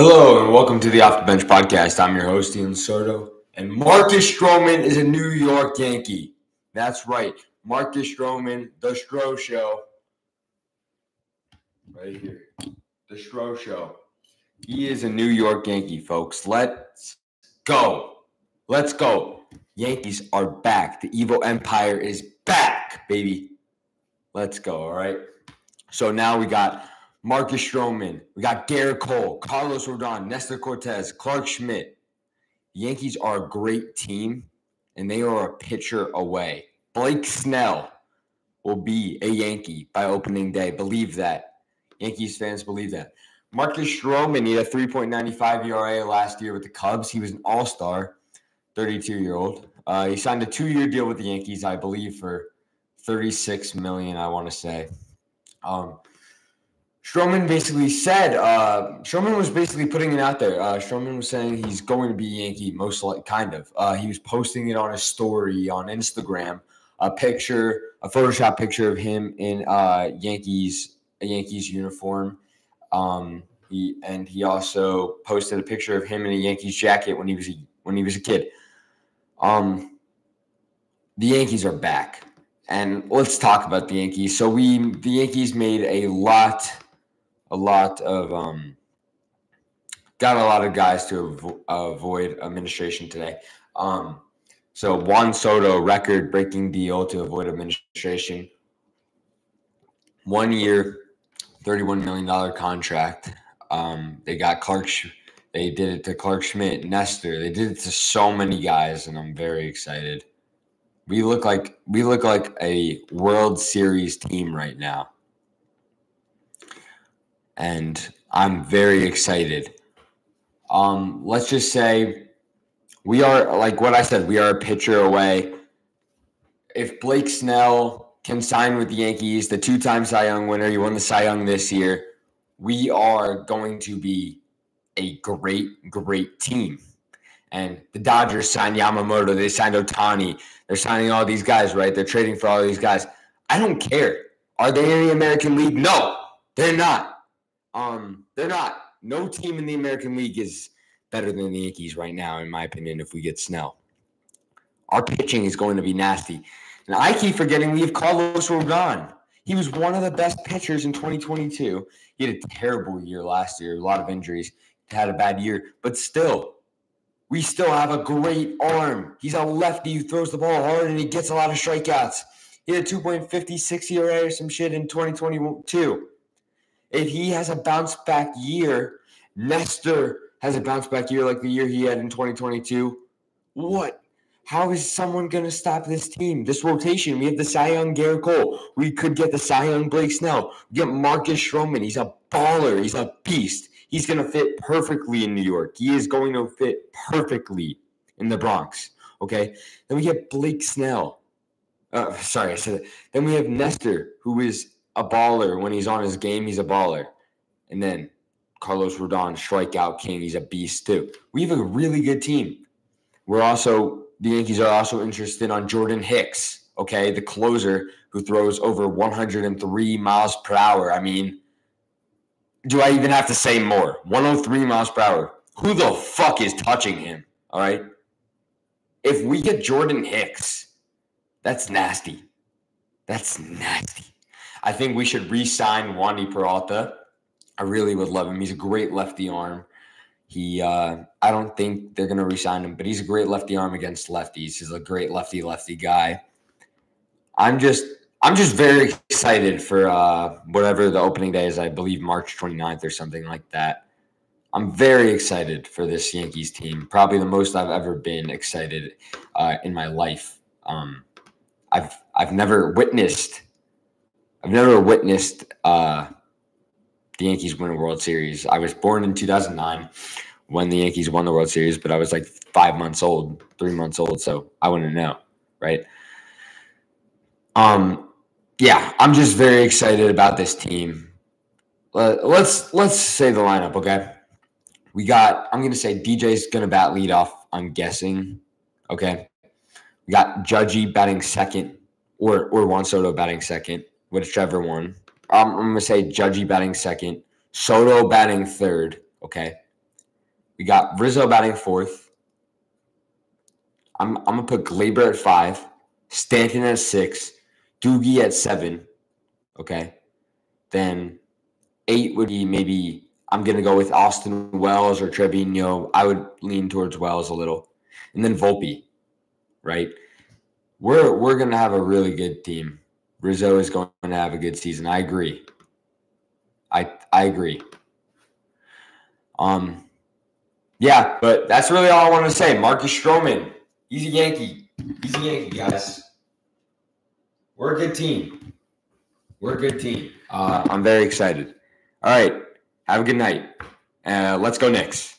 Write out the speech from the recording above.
Hello and welcome to the Off the Bench podcast. I'm your host, Ian Soto, and Marcus Stroman is a New York Yankee. That's right, Marcus Stroman, the Stro Show, right here, the Stro Show. He is a New York Yankee, folks. Let's go. Let's go. Yankees are back. The Evil Empire is back, baby. Let's go. All right. So now we got Marcus Stroman. We got Gerrit Cole, Carlos Rodon, Nestor Cortes, Clarke Schmidt. The Yankees are a great team, and they are a pitcher away. Blake Snell will be a Yankee by opening day. Believe that. Yankees fans believe that. Marcus Stroman, he had a 3.95 ERA last year with the Cubs. He was an all star, 32 year old. Uh, he signed a two year deal with the Yankees, I believe, for 36 million, I want to say. Um, Stroman basically said, uh, Stroman was basically putting it out there. Uh, Stroman was saying he's going to be Yankee, most like kind of. Uh, he was posting it on his story on Instagram, a picture, a Photoshop picture of him in uh, Yankees, a Yankees uniform. Um, he and he also posted a picture of him in a Yankees jacket when he was a, when he was a kid. Um, the Yankees are back, and let's talk about the Yankees. So we, the Yankees, made a lot a lot of um, got a lot of guys to avo- avoid administration today. Um, so Juan Soto record breaking deal to avoid administration. One year, thirty-one million dollar contract. Um, they got Clarke. They did it to Clarke Schmidt, Nestor. They did it to so many guys, and I'm very excited. We look like we look like a World Series team right now and I'm very excited. Um, let's just say we are like what I said, we are a pitcher away. If Blake Snell can sign with the Yankees, the two-time Cy Young winner, he won the Cy Young this year, we are going to be a great, great team. And the Dodgers signed Yamamoto, they signed Ohtani, they're signing all these guys, right? They're trading for all these guys. I don't care. Are they in the American League? No, they're not. Um, they're not. No team in the American League is better than the Yankees right now, in my opinion. If we get Snell, our pitching is going to be nasty. And I keep forgetting we have Carlos Rodon. He was one of the best pitchers in 2022. He had a terrible year last year, a lot of injuries. Had a bad year, but still, we still have a great arm. He's a lefty who throws the ball hard and he gets a lot of strikeouts. He had a 2.56 ERA or some shit in 2022. If he has a bounce back year, Nestor has a bounce back year like the year he had in 2022, what? How is someone going to stop this team? This rotation. We have the Cy Young Gerrit Cole. We could get the Cy Young Blake Snell. We get Marcus Stroman. He's a baller. He's a beast. He's going to fit perfectly in New York. He is going to fit perfectly in the Bronx. Okay. Then we get Blake Snell. Uh, sorry, I said it. Then we have Nestor, who is a baller. When he's on his game, he's a baller. And then Carlos Rodon, strikeout king. He's a beast too. We have a really good team. We're also the Yankees are also interested on Jordan Hicks. Okay, the closer who throws over 103 miles per hour. I mean, do I even have to say more? 103 miles per hour. Who the fuck is touching him? All right. If we get Jordan Hicks, that's nasty. That's nasty. I think we should re-sign Wandy Peralta. I really would love him. He's a great lefty arm. He, uh, I don't think they're going to resign him, but he's a great lefty arm against lefties. He's a great lefty lefty guy. I'm just, I'm just very excited for uh, whatever the opening day is. I believe March 29th or something like that. I'm very excited for this Yankees team. Probably the most I've ever been excited uh, in my life. Um, I've, I've never witnessed I've never witnessed uh, the Yankees win a World Series. I was born in 2009 when the Yankees won the World Series, but I was like five months old, three months old, so I wouldn't know, right? Um, yeah, I'm just very excited about this team. let's let's say the lineup, okay? We got. I'm gonna say DJ's gonna bat lead off. I'm guessing, okay. We got Judgy batting second, or or Juan Soto batting second whichever one. Um, I'm gonna say Judgy batting second, Soto batting third. Okay, We got Rizzo batting fourth. I'm I'm gonna put Gleyber at five, Stanton at six, Doogie at seven. Okay. Then eight would be maybe I'm gonna go with Austin Wells or Trevino. I would lean towards Wells a little. And then Volpe, right? We're we're gonna have a really good team. Rizzo is going to have a good season. I agree. I I agree. Um yeah, but that's really all I want to say. Marcus Stroman, a Yankee. He's a Yankee, guys. We're a good team. We're a good team. Uh, I'm very excited. All right. Have a good night. Uh, let's go Knicks.